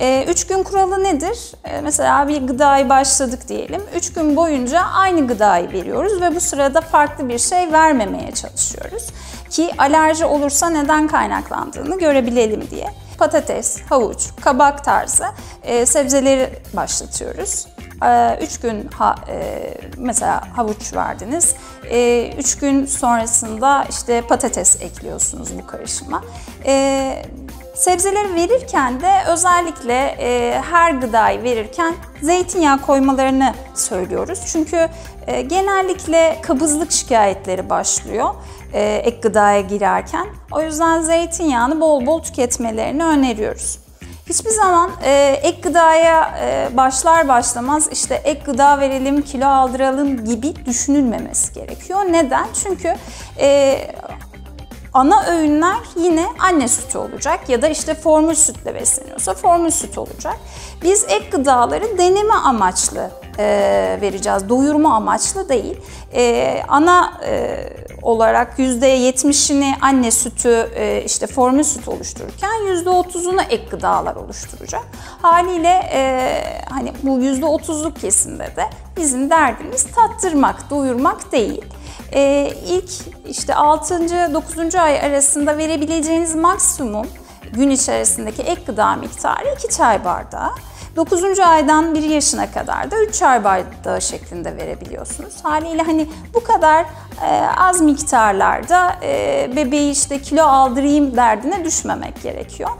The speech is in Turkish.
E, üç gün kuralı nedir? E, mesela bir gıdayı başladık diyelim. Üç gün boyunca aynı gıdayı veriyoruz ve bu sırada farklı bir şey vermemeye çalışıyoruz. Ki alerji olursa neden kaynaklandığını görebilelim diye. Patates, havuç, kabak tarzı e, sebzeleri başlatıyoruz. 3 gün ha, e, mesela havuç verdiniz. 3 gün sonrasında işte patates ekliyorsunuz bu karışıma. E, sebzeleri verirken de özellikle e, her gıdayı verirken zeytinyağı koymalarını söylüyoruz. Çünkü e, genellikle kabızlık şikayetleri başlıyor e, ek gıdaya girerken. O yüzden zeytinyağını bol bol tüketmelerini öneriyoruz. Hiçbir zaman e, ek gıdaya e, başlar başlamaz işte ek gıda verelim, kilo aldıralım gibi düşünülmemesi gerekiyor. Neden? Çünkü e, ana öğünler yine anne sütü olacak ya da işte formül sütle besleniyorsa formül süt olacak. Biz ek gıdaları deneme amaçlı e, vereceğiz, doyurma amaçlı değil. E, ana e, olarak %70'ini anne sütü e, işte formül süt oluştururken %30'unu ek gıdalar oluşturacak. Haliyle e, hani bu %30'luk kesimde de bizim derdimiz tattırmak, doyurmak değil. E, ilk işte 6. 9. ay arasında verebileceğiniz maksimum gün içerisindeki ek gıda miktarı 2 çay bardağı. 9. aydan 1 yaşına kadar da 3 çay bardağı şeklinde verebiliyorsunuz. Haliyle hani bu kadar e, az miktarlarda e, bebeği işte kilo aldırayım derdine düşmemek gerekiyor.